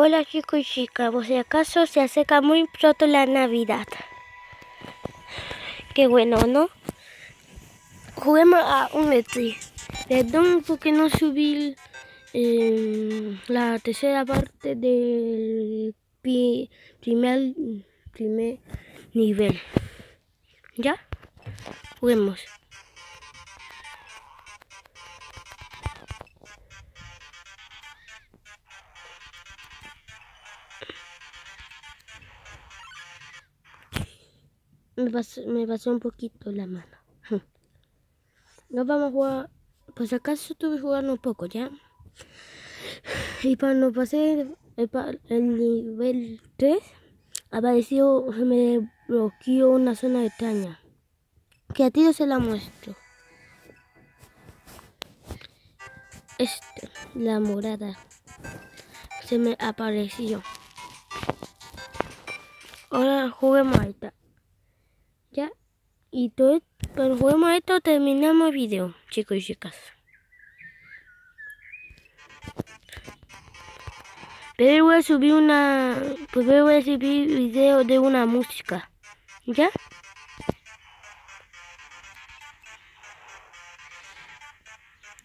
Hola chicos y chicas, por si acaso se acerca muy pronto la Navidad. Qué bueno, ¿no? Juguemos a un metri. Perdón porque no subí eh, la tercera parte del primer, primer nivel. ¿Ya? Juguemos. Me pasó, me pasó un poquito la mano. Nos vamos a jugar, pues acaso estuve jugando un poco ya. Y cuando pasé el, el nivel 3, apareció, me bloqueó una zona extraña. Que a ti se la muestro. Este, la morada. Se me apareció. Ahora juguemos a esta. Y todo, cuando juguemos esto terminamos el video, chicos y chicas. Pero voy a subir una... Pues voy a subir video de una música. ¿Ya?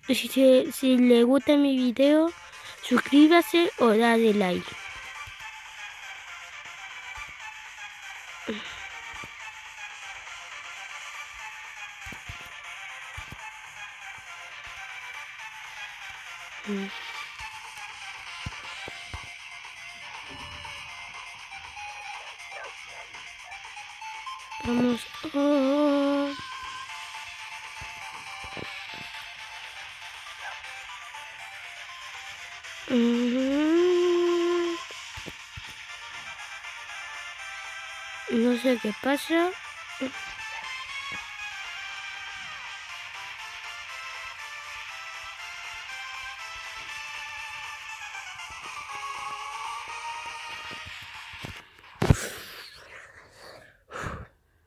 Si, si le gusta mi video, suscríbase o dale like. Vamos. Oh. No sé qué pasa.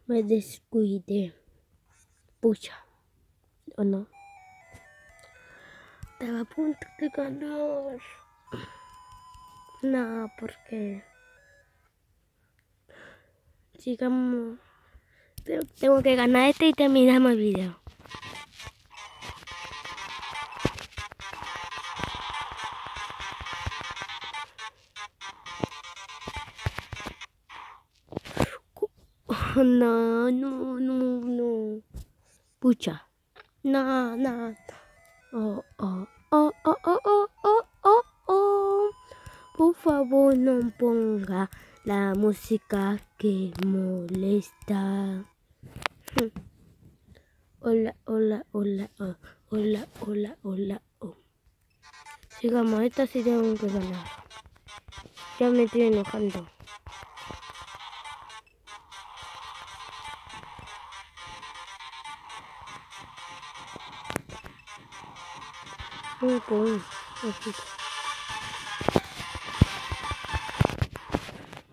Me descuidé. Pucha. ¿O no? Estaba a punto de ganar. No, porque... Sigamos... Tengo que ganar este y terminamos el video. No, no, no, no. Pucha. No, no. Oh, oh, oh, oh, oh, oh, oh, oh, oh. Por favor, no ponga la música que molesta. Hola, hola, hola, oh, hola, hola, hola, oh. Sigamos, esta tengo que ganar. Ya me estoy enojando.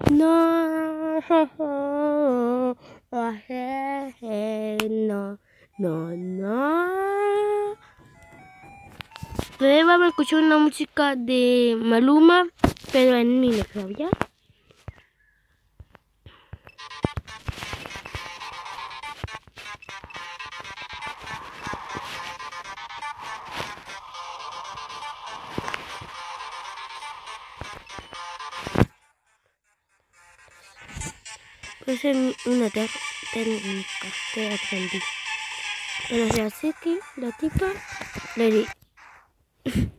No, no, no, no. Luego vamos a escuchar una música de Maluma, pero en mi ¿ya? Es una técnica que aprendí. Pero ya sé que la tipa le di.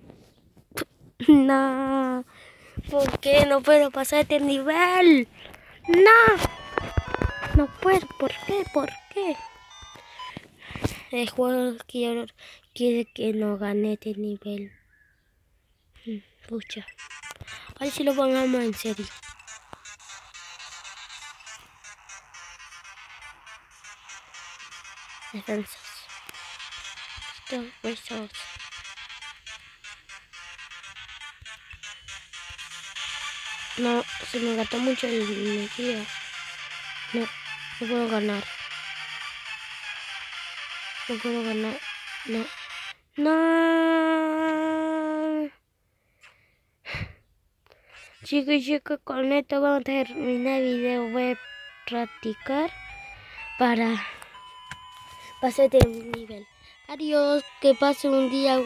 no. ¿Por qué no puedo pasar este nivel? No. No puedo. ¿Por qué? ¿Por qué? El juego quiere, quiere que no gane este nivel. Mm, pucha. A ver si lo pongamos en serio. Defensas. Still results. No, se me gastó mucho el energía. No, no puedo ganar. No puedo ganar. No. No. Chicos chicos, con esto vamos a terminar el video. Voy a practicar para pasar de un nivel. Adiós, que pase un día